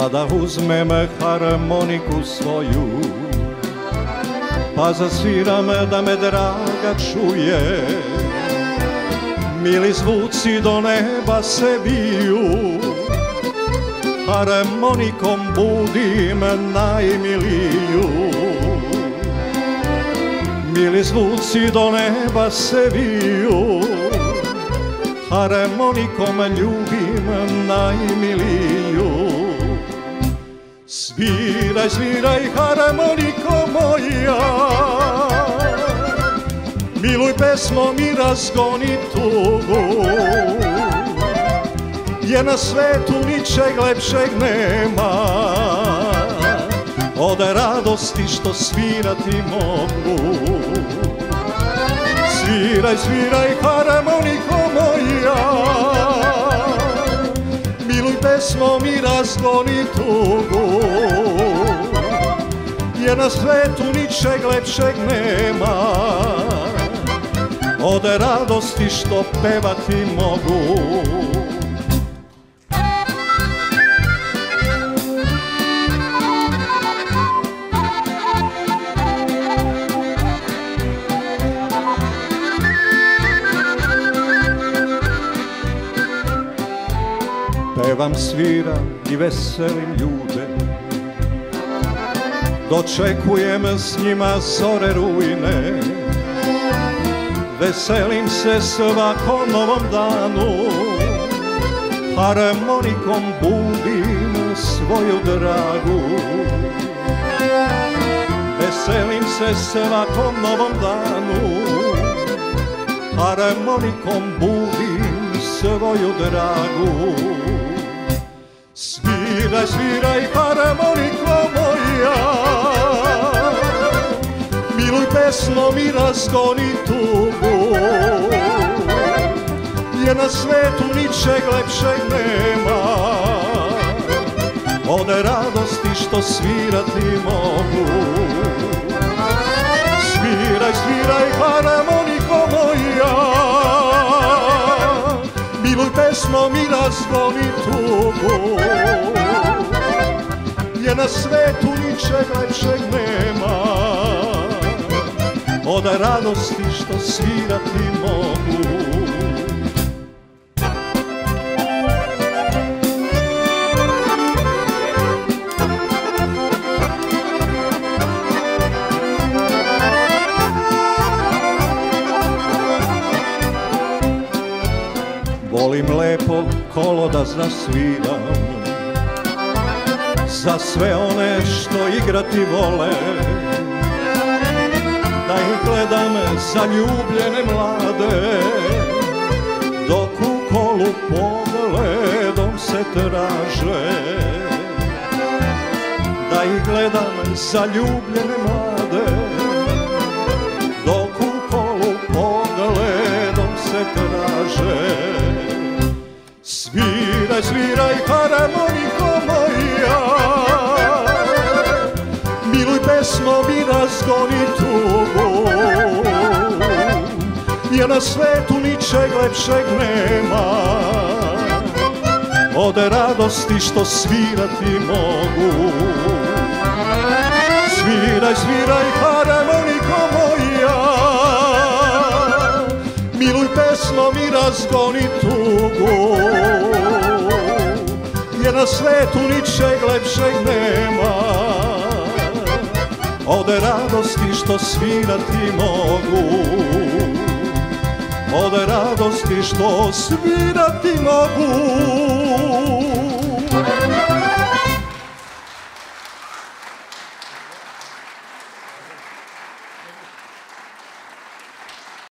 Kada uzmem harmoniku svoju Pa zasviram da me draga čuje. Mili zvuci do neba se biju Harmonikom budim najmiliju. Mili zvuci do neba se biju Harmonikom ljubim najmiliju Sviraj, sviraj harmoniko moja. Miluj pesmo mi razgoni tugu. Jer na svetu ničeg lepšeg nema. Od radosti što svirati mogu. Sviraj, sviraj harmoniko moja Miluj pesmo mi razgoni tugu Jer na svetu ničeg lepšeg nema. Od radosti što pevati mogu Pevam, sviram i veselim ljude. Dočekujem s njima zore rujne Veselim se svakom novom danu. Harmonikom budim svoju dragu. Veselim se svakom novom danu. Harmonikom budim svoju dragu Sviraj, sviraj harmoniko moja. Miluj pesmo mi razgoni tugu. Jer na svetu ničeg lepšeg nema. Od radosti što svirati mogu. Sviraj, sviraj harmoniko moja. Miluj pesmo mi razgoni tugu Jer na svetu ničeg lepšeg nema. Od radosti što svirati Volim lepo kolo da zasviram. Za sve one što igrati vole. Da ih gledam zaljubljene mlade. Dok u kolu pogledom se traže. Da ih gledam zaljubljene mlade. Dok u kolu pogledom se traže Sviraj, harmoniko moja. Miluj pesmo mi razgoni tugu. Jer na svetu ničeg lepšeg nema. Od radosti što svirati mogu. Sviraj, sviraj harmoniko moja. Miluj pesmo mi razgoni tugu na svetu ničeg lepšeg nema. Od radosti što svirati mogu. Od radosti što svirati mogu